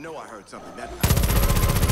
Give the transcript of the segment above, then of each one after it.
know I heard something. That.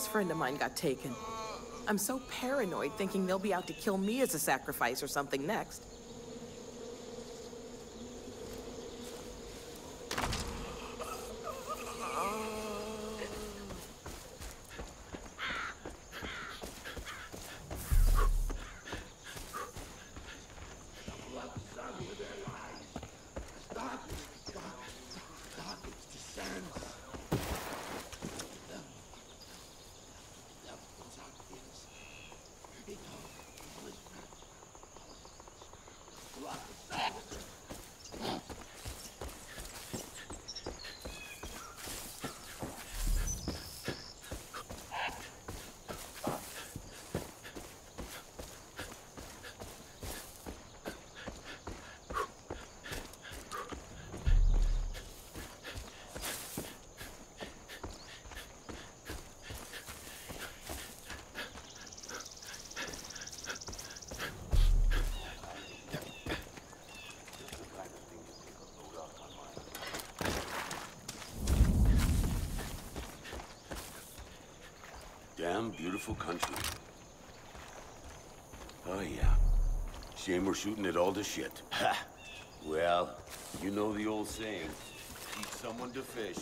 Close friend of mine got taken. I'm so paranoid thinking they'll be out to kill me as a sacrifice or something next. Beautiful country. Oh, yeah. Shame we're shooting it all to shit. Ha! Well, you know the old saying. Teach someone to fish.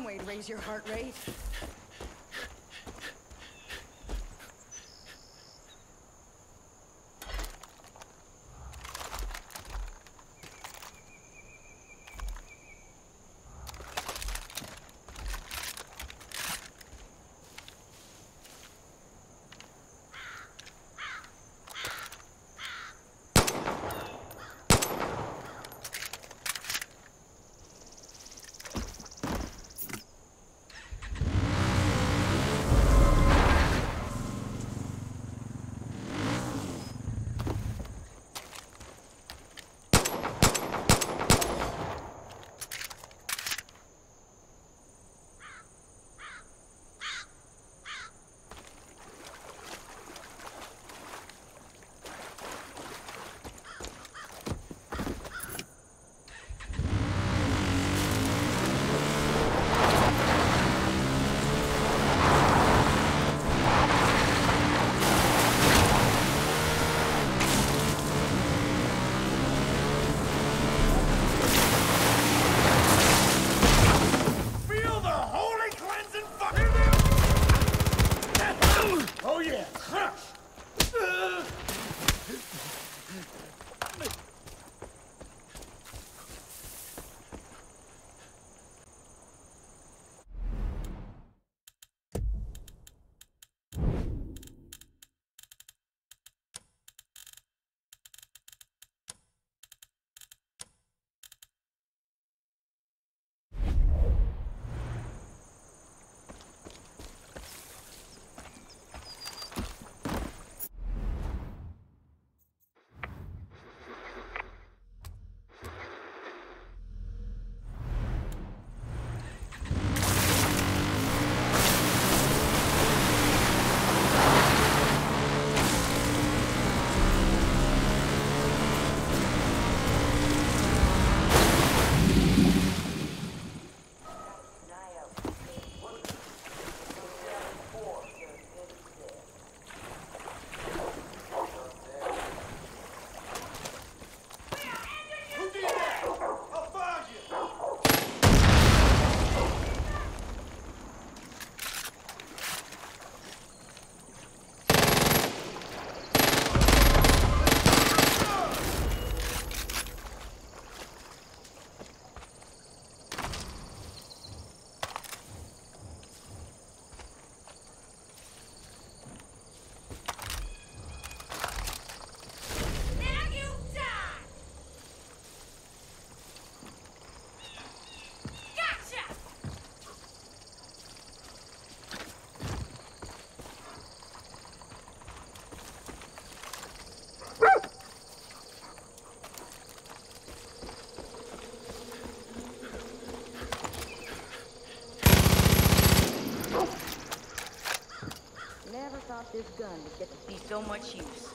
one way to raise your heart rate. Would get to be so much use.